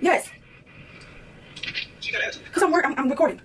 Yes. Because I'm, work- I'm, I'm recording.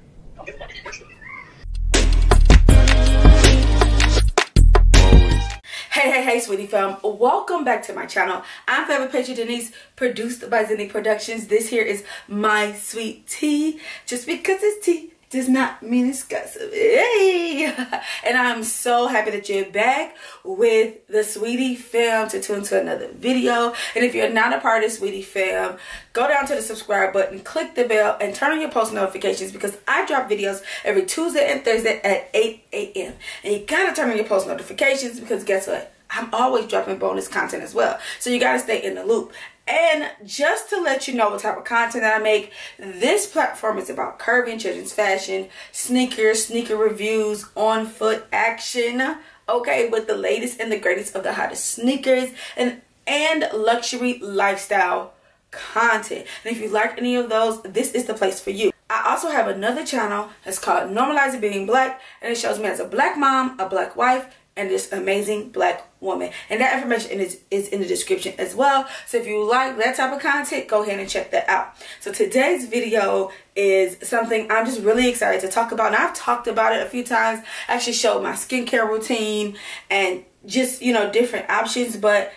Hey, hey, hey, sweetie fam. Welcome back to my channel. I'm Forever Patra Denise, produced by Zenny Productions. This here is my sweet tea. Just because it's tea does not mean it's. Hey! And I'm so happy that you're back with the Sweetie Fam to tune to another video. And if you're not a part of Sweetie Fam, go down to the subscribe button, click the bell, and turn on your post notifications because I drop videos every Tuesday and Thursday at 8 a.m. And you gotta turn on your post notifications because guess what? I'm always dropping bonus content as well. So you gotta stay in the loop. And just to let you know what type of content I make, this platform is about curvy and children's fashion, sneakers, sneaker reviews, on foot action, okay, with the latest and the greatest of the hottest sneakers and and luxury lifestyle content. And if you like any of those, this is the place for you. I also have another channel that's called Normalizing Being Black, and it shows me as a black mom, a black wife, and this amazing black woman. And that information is, is in the description as well. So if you like that type of content, go ahead and check that out. So today's video is something I'm just really excited to talk about. And I've talked about it a few times. I actually showed my skincare routine and just, you know, different options. But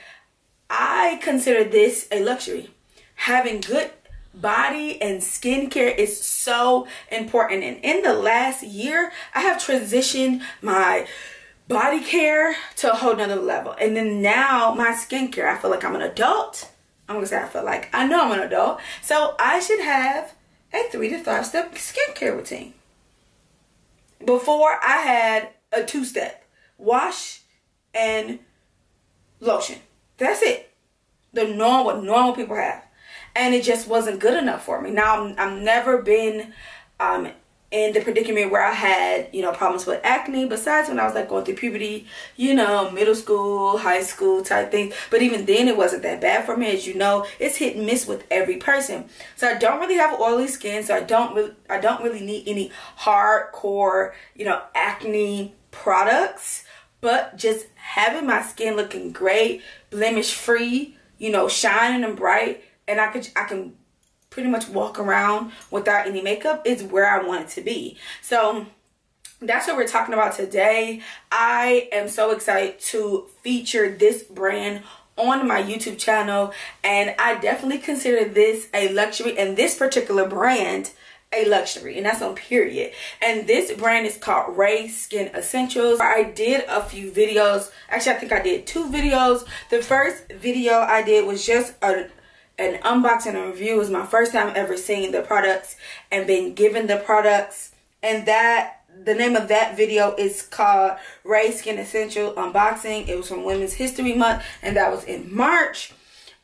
I consider this a luxury. Having good body and skincare is so important. And in the last year, I have transitioned my body care to a whole nother level. And then now my skincare, I feel like I'm an adult. I'm gonna say I feel like I know I'm an adult. So I should have a three to five step skincare routine. Before I had a two step wash and lotion. That's it. The normal what normal people have. And it just wasn't good enough for me. Now I'm, I've never been um, in the predicament where I had, you know, problems with acne, besides when I was like going through puberty, you know, middle school, high school type things. But even then it wasn't that bad for me. As you know, it's hit and miss with every person. So I don't really have oily skin, so I don't really I don't really need any hardcore, you know, acne products. But just having my skin looking great, blemish free, you know, shining and bright, and I could I can pretty much walk around without any makeup is where I want it to be. So that's what we're talking about today. I am so excited to feature this brand on my YouTube channel and I definitely consider this a luxury and this particular brand a luxury and that's on period and this brand is called RaeSkin Essentials I did a few videos actually I think I did two videos the first video I did was just a an unboxing and review was my first time ever seeing the products and being given the products and that the name of that video is called RaeSkin Essential Unboxing. It was from Women's History Month and that was in March.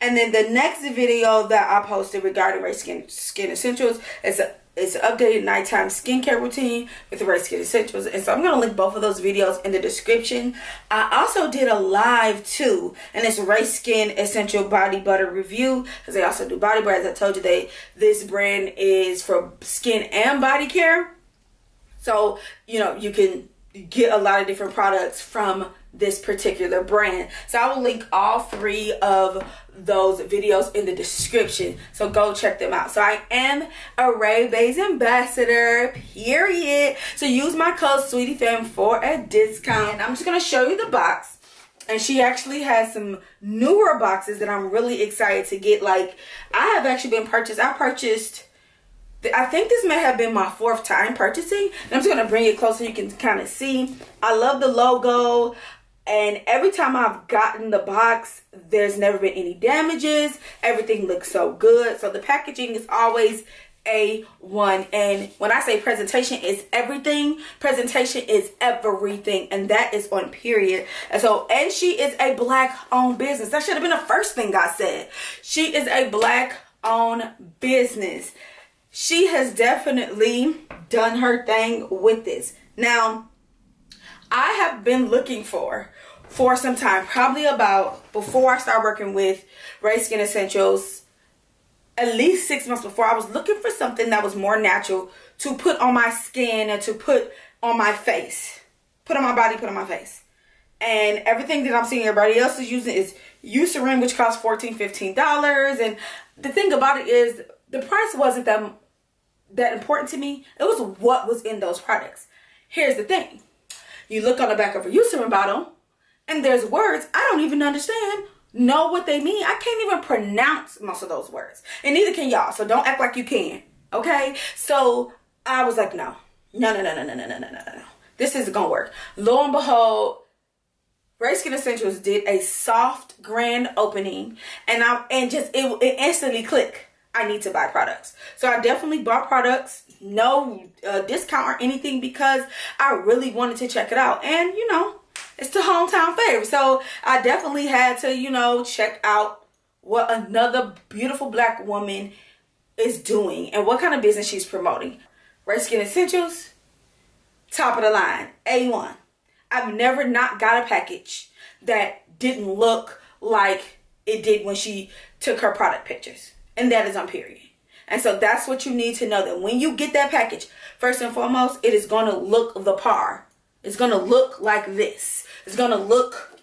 And then the next video that I posted regarding RaeSkin, Skin Essentials is a it's an updated nighttime skincare routine with the RaeSkin Essentials. And so I'm going to link both of those videos in the description. I also did a live too. And it's RaeSkin Essential Body Butter Review. Because they also do body butter. As I told you, they this brand is for skin and body care. So, you know, you can get a lot of different products from this particular brand. So I will link all three of those videos in the description. So go check them out. So I am a RaeBaes ambassador, period. So use my code SweetieFam for a discount. I'm just going to show you the box. And she actually has some newer boxes that I'm really excited to get. Like, I have actually been purchased. I purchased I think this may have been my fourth time purchasing. I'm just going to bring it closer so you can kind of see. I love the logo. And every time I've gotten the box, there's never been any damages. Everything looks so good. So the packaging is always A1. And when I say presentation is everything, presentation is everything. And that is on period. And so, and she is a black owned business. That should have been the first thing I said. She is a black owned business. She has definitely done her thing with this. Now, I have been looking for for some time, probably about before I started working with RaeSkin Essentials, at least six months before, I was looking for something that was more natural to put on my skin and to put on my face. Put on my body, put on my face. And everything that I'm seeing everybody else is using is Eucerin, which costs $14, $15. And the thing about it is the price wasn't that, that important to me. It was what was in those products. Here's the thing. You look on the back of a Eucerin bottle and there's words I don't even understand know what they mean. I can't even pronounce most of those words. And neither can y'all. So don't act like you can. Okay? So I was like, no. No, no, no, no, no, no, no, no, no, no. This isn't gonna work. Lo and behold, RaeSkin Essentials did a soft grand opening and I and just it, it instantly clicked. I need to buy products. So I definitely bought products, no uh, discount or anything because I really wanted to check it out. And you know, it's the hometown favorite. So I definitely had to, you know, check out what another beautiful black woman is doing and what kind of business she's promoting. RaeSkin Essentials, top of the line, A1. I've never not got a package that didn't look like it did when she took her product pictures. And that is on period. And so that's what you need to know that when you get that package, first and foremost, it is going to look the par. It's going to look like this. It's going to look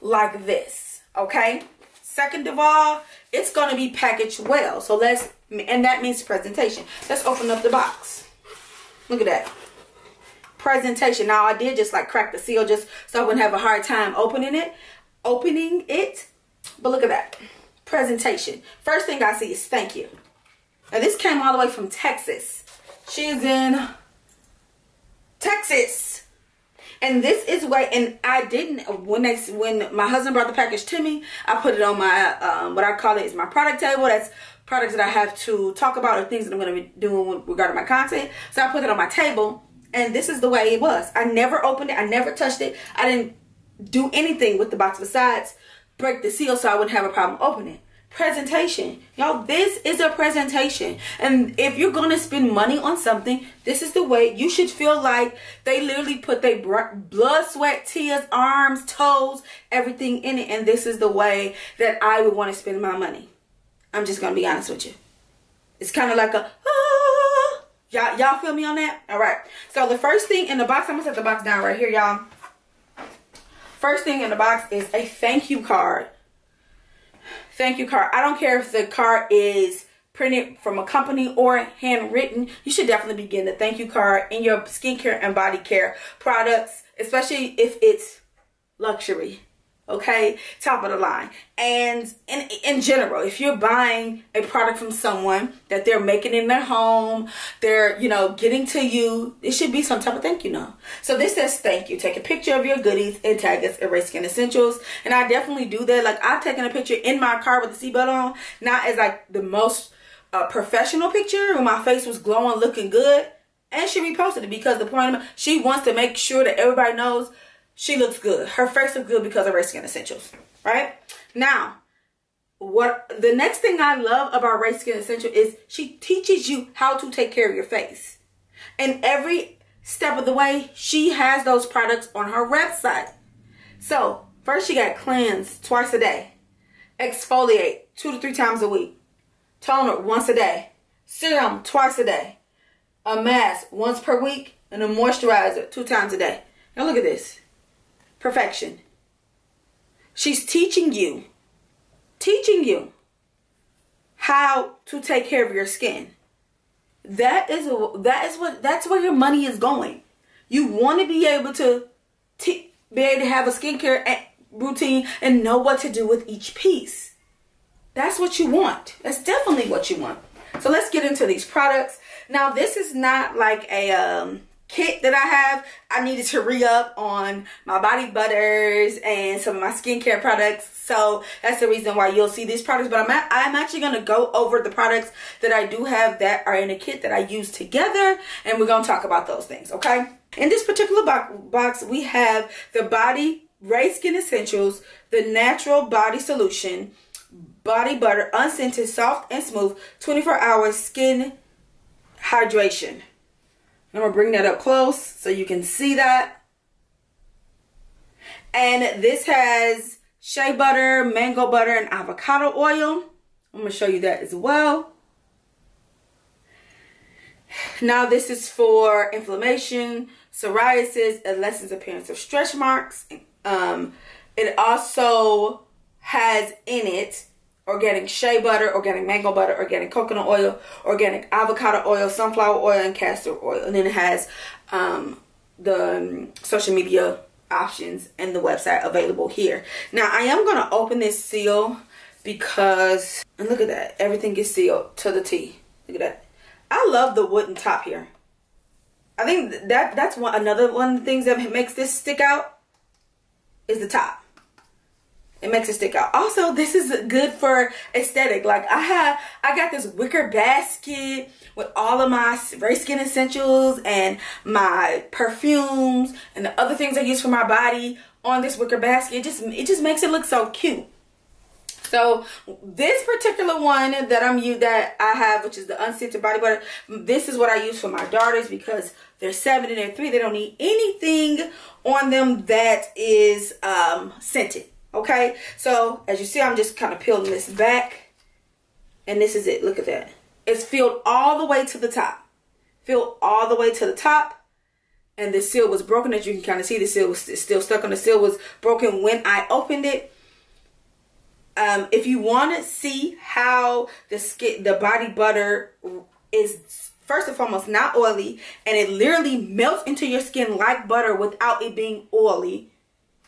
like this. Okay? Second of all, it's going to be packaged well. So let's, and that means presentation. Let's open up the box. Look at that. Presentation. Now, I did just like crack the seal just so I wouldn't have a hard time opening it. Opening it. But look at that. Presentation. First thing I see is thank you. Now, this came all the way from Texas. She's in Texas. And this is why, and I didn't, when they, when my husband brought the package to me, I put it on my, um, what I call it is my product table. That's products that I have to talk about or things that I'm going to be doing regarding my content. So I put it on my table and this is the way it was. I never opened it. I never touched it. I didn't do anything with the box besides break the seal so I wouldn't have a problem opening presentation. Y'all, this is a presentation. And if you're going to spend money on something, this is the way you should feel like they literally put their blood, sweat, tears, arms, toes, everything in it. And this is the way that I would want to spend my money. I'm just going to be honest with you. It's kind of like a, ah. Y'all, y'all feel me on that? All right. So the first thing in the box, I'm going to set the box down right here, y'all. First thing in the box is a thank you card thank you card. I don't care if the card is printed from a company or handwritten. You should definitely be getting the thank you card in your skincare and body care products, especially if it's luxury okay? Top of the line. And in in general if you're buying a product from someone that they're making in their home they're you know getting to you it should be some type of thank you note. So this says thank you. Take a picture of your goodies and tag us at RaeSkin Essentials. And I definitely do that. Like I've taken a picture in my car with the seatbelt on not as like the most uh, professional picture when my face was glowing looking good. And she reposted it because the point of she wants to make sure that everybody knows she looks good. Her face looks good because of RaeSkin Essentials, right? Now, what the next thing I love about RaeSkin Essential is she teaches you how to take care of your face. And every step of the way, she has those products on her website. So, first she got cleanse twice a day, exfoliate two to three times a week, toner once a day, serum twice a day, a mask once per week, and a moisturizer two times a day. Now look at this perfection. She's teaching you, teaching you how to take care of your skin. That is that is what that's where your money is going. You want to be able to be able to have a skincare routine and know what to do with each piece. That's what you want. That's definitely what you want. So let's get into these products. Now this is not like a um kit that I have, I needed to re-up on my body butters and some of my skincare products. So that's the reason why you'll see these products. But I'm, at, I'm actually going to go over the products that I do have that are in a kit that I use together. And we're going to talk about those things, okay? In this particular box, we have the Body RaeSkin Essentials, the Natural Body Solution, Body Butter, Unscented, Soft and Smooth, 24 Hour Skin Hydration. I'm going to bring that up close so you can see that. And this has shea butter, mango butter, and avocado oil. I'm going to show you that as well. Now this is for inflammation, psoriasis, it lessens appearance of stretch marks, Um, it also has in it organic shea butter, organic mango butter, organic coconut oil, organic avocado oil, sunflower oil, and castor oil. And then it has um, the um, social media options and the website available here. Now I am going to open this seal because, and look at that, everything is sealed to the T. Look at that. I love the wooden top here. I think that that's one another one of the things that makes this stick out is the top. It makes it stick out. Also, this is good for aesthetic. Like I have, I got this wicker basket with all of my RaeSkin essentials and my perfumes and the other things I use for my body on this wicker basket. It just, it just makes it look so cute. So this particular one that I'm you that I have, which is the unscented body butter, this is what I use for my daughters because they're seven and they're three. They don't need anything on them that is um, scented. Okay, so as you see, I'm just kind of peeling this back. And this is it. Look at that. It's filled all the way to the top. Filled all the way to the top. And the seal was broken. As you can kind of see, the seal was still stuck on. The seal was broken when I opened it. Um, if you want to see how the skin, the body butter is first and foremost not oily and it literally melts into your skin like butter without it being oily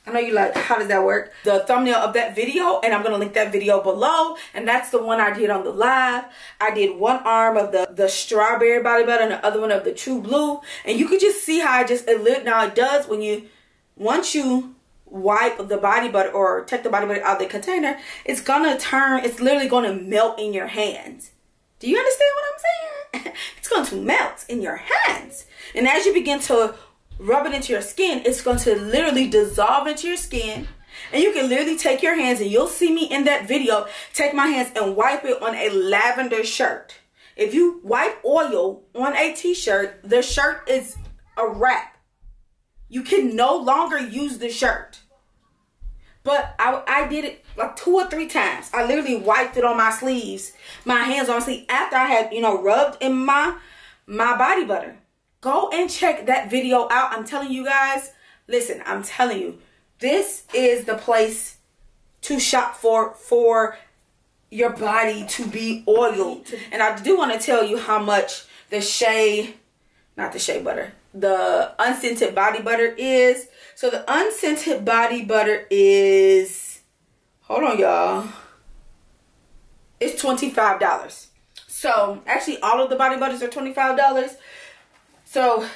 I know you like, how does that work? The thumbnail of that video, and I'm to link that video below. And that's the one I did on the live. I did one arm of the, the strawberry body butter and the other one of the true blue. And you can just see how I just, it lit. Now it does when you, once you wipe the body butter or take the body butter out of the container, it's to turn, it's literally to melt in your hands. Do you understand what I'm saying? it's going to melt in your hands. And as you begin to rub it into your skin, it's going to literally dissolve into your skin. And you can literally take your hands, and you'll see me in that video, take my hands and wipe it on a lavender shirt. If you wipe oil on a t-shirt, the shirt is a wrap. You can no longer use the shirt. But I, I did it like two or three times. I literally wiped it on my sleeves, my hands on my sleeve after I had, you know, rubbed in my my body butter. Go and check that video out. I'm telling you guys, listen, I'm telling you, this is the place to shop for for your body to be oiled. And I do want to tell you how much the shea, not the shea butter, the unscented body butter is. So the unscented body butter is, hold on y'all, it's $25. So actually all of the body butters are $25. So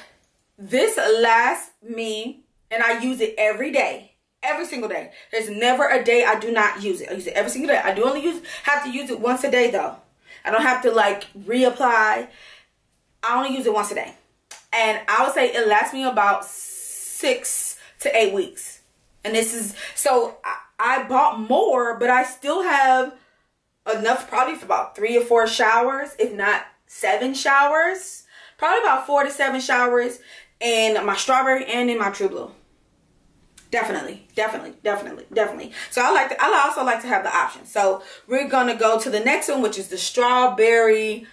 this lasts me and I use it every day. Every single day. There's never a day I do not use it. I use it every single day. I do only use have to use it once a day though. I don't have to like reapply. I only use it once a day. And I would say it lasts me about six to eight weeks. And this is, so I, I bought more, but I still have enough probably for about three or four showers, if not seven showers probably about four to seven showers in my strawberry and in my true blue. Definitely definitely definitely definitely. So i like to, i also like to have the option. So we're gonna go to the next one which is the strawberry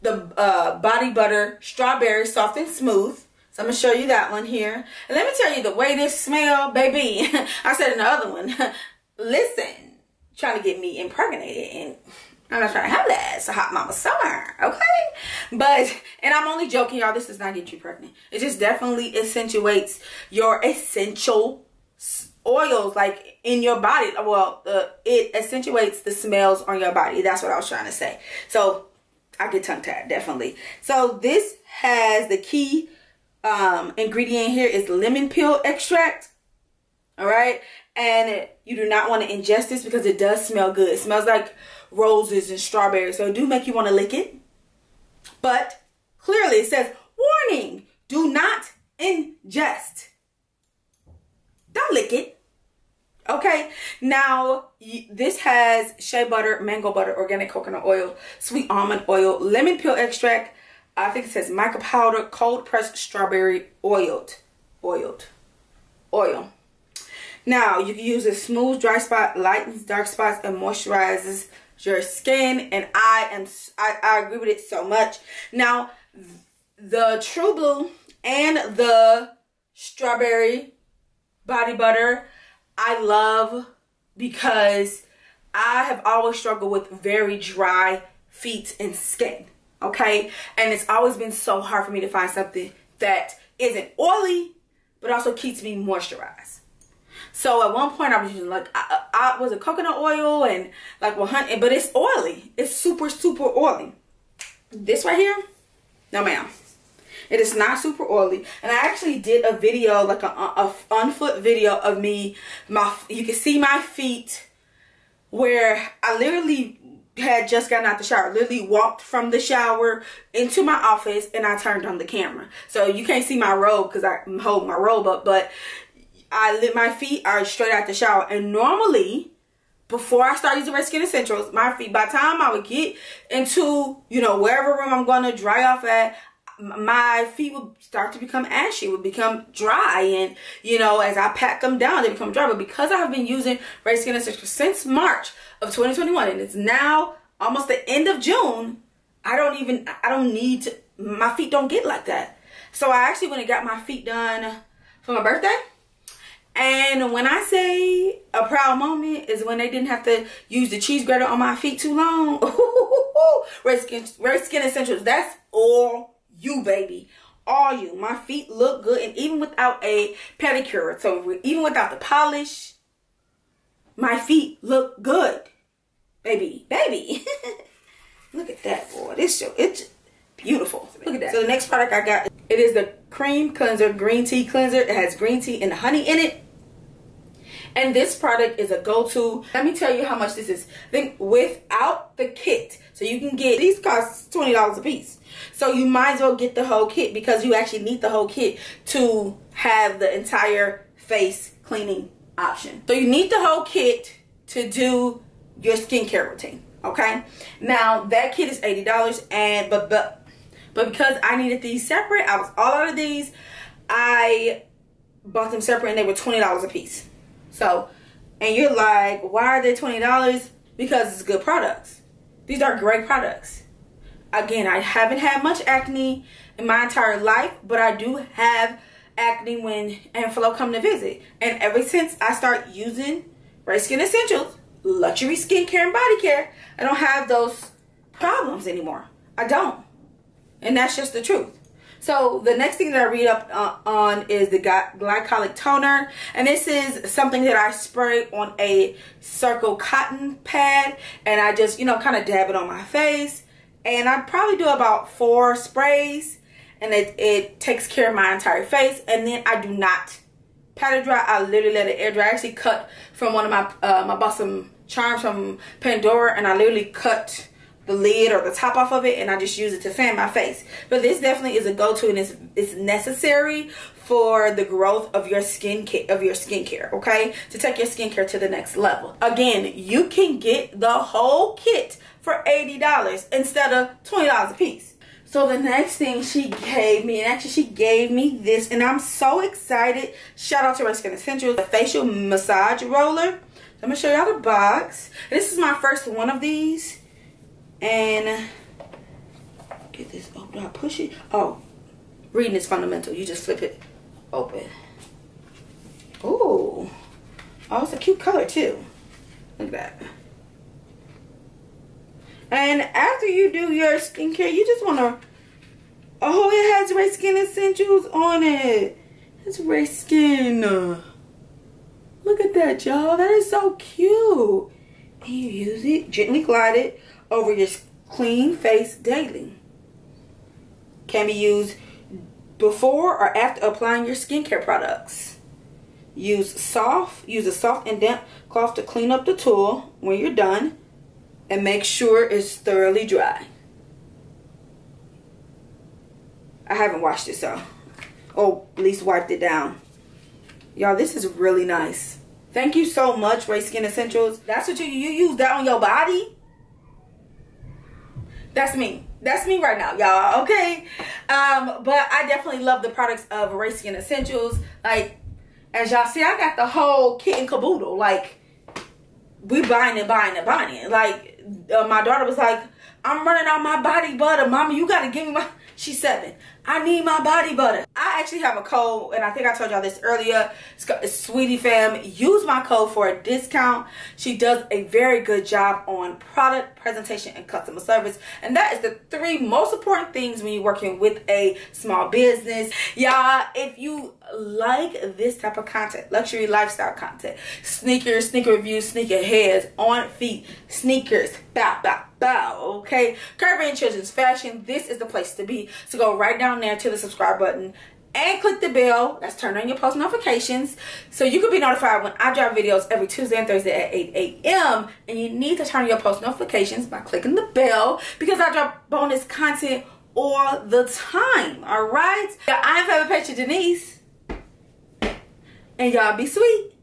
the uh, body butter strawberry soft and smooth. So i'm gonna show you that one here. And let me tell you the way this smell baby. I said in the other one listen trying to get me impregnated and I'm not trying to have that. It's a hot mama summer, okay? But, and I'm only joking, y'all. This does not get you pregnant. It just definitely accentuates your essential oils, like in your body. Well, uh, it accentuates the smells on your body. That's what I was trying to say. So, I get tongue tied, definitely. So, this has the key um, ingredient here is lemon peel extract. All right. And you do not want to ingest this because it does smell good. It smells like roses and strawberries. So do make you want to lick it. But clearly it says, warning, do not ingest. Don't lick it. Okay, now this has shea butter, mango butter, organic coconut oil, sweet almond oil, lemon peel extract. I think it says mica powder, cold pressed strawberry oiled, oiled, oil. Now you can use a smooth dry spot, lightens dark spots, and moisturizes your skin and I am I, I agree with it so much. Now the True Blue and the strawberry body butter I love because I have always struggled with very dry feet and skin. Okay. And it's always been so hard for me to find something that isn't oily, but also keeps me moisturized. So at one point I was using like, I, I was a coconut oil and like 100, but it's oily. It's super, super oily. This right here, no ma'am. It is not super oily. And I actually did a video, like a, a on foot video of me. My You can see my feet where I literally had just gotten out the shower. Literally walked from the shower into my office and I turned on the camera. So you can't see my robe because I hold my robe up. But I lit my feet are straight out the shower. And normally before I start using RaeSkin Essentials, my feet, by the time I would get into, you know, wherever room I'm going to dry off at, my feet would start to become ashy, would become dry. And, you know, as I pat them down, they become dry. But because I have been using RaeSkin Essentials since March of 2021, and it's now almost the end of June, I don't even, I don't need to, my feet don't get like that. So I actually went and got my feet done for my birthday. And when I say a proud moment is when they didn't have to use the cheese grater on my feet too long. RaeSkin, Red Skin Essentials, that's all you, baby. All you. My feet look good. And even without a pedicure, so even without the polish, my feet look good. Baby, baby. look at that, boy. This show, it's beautiful. Look at that. So the next product I got, it is the Cream Cleanser Green Tea Cleanser. It has green tea and honey in it. And this product is a go-to. Let me tell you how much this is. Think without the kit, so you can get, these cost $20 a piece. So you might as well get the whole kit because you actually need the whole kit to have the entire face cleaning option. So you need the whole kit to do your skincare routine. Okay. Now that kit is $80 and but but but because I needed these separate, I was all out of these. I bought them separate and they were $20 a piece. So, and you're like, why are they $20? Because it's good products. These are great products. Again, I haven't had much acne in my entire life, but I do have acne when Aunt Flo come to visit. And ever since I start using RaeSkin Essentials, luxury skincare and body care, I don't have those problems anymore. I don't. And that's just the truth. So the next thing that I read up uh, on is the glycolic toner. And this is something that I spray on a circle cotton pad. And I just, you know, kind of dab it on my face. And I probably do about four sprays. And it, it takes care of my entire face. And then I do not it dry. I literally let it air dry. I actually cut from one of my, uh, my Blossom Charms from Pandora. And I literally cut the lid or the top off of it and I just use it to fan my face. But this definitely is a go-to and it's, it's necessary for the growth of your skin of your skincare, okay? To take your skincare to the next level. Again, you can get the whole kit for $80 instead of $20 a piece. So the next thing she gave me, and actually she gave me this, and I'm so excited. Shout out to RaeSkin Essentials, the facial massage roller. I'm gonna show y'all the box. This is my first one of these and get this open. do I push it. Oh reading is fundamental. You just flip it open. Oh oh it's a cute color too. Look at that. And after you do your skincare you just want to oh it has RaeSkin essentials on it. It's RaeSkin. Look at that y'all. That is so cute. And you use it gently glide it over your clean face daily. Can be used before or after applying your skincare products. Use soft, use a soft and damp cloth to clean up the tool when you're done and make sure it's thoroughly dry. I haven't washed it so, or at least wiped it down. Y'all, this is really nice. Thank you so much, RaeSkin Essentials. That's what you, you use that on your body? That's me. That's me right now, y'all. Okay. Um, but I definitely love the products of Skin Essentials. Like, as y'all see, I got the whole kit and caboodle. Like, we buying it, buying it, buying it. Like, uh, my daughter was like, I'm running out my body butter. Mama, you got to give me my. She's seven. I need my body butter. I actually have a code, and I think I told y'all this earlier. It's Sweetie Fam. Use my code for a discount. She does a very good job on product presentation and customer service. And that is the three most important things when you're working with a small business. Y'all, if you like this type of content, luxury lifestyle content, sneakers, sneaker reviews, sneaker heads, on feet, sneakers, bow, bow, bow, okay? Curvy and children's fashion, this is the place to be. So go right down there to the subscribe button and click the bell. That's turn on your post notifications so you can be notified when I drop videos every Tuesday and Thursday at 8 a.m. And you need to turn on your post notifications by clicking the bell because I drop bonus content all the time. All right. I am Forever Patra Denise. And y'all be sweet.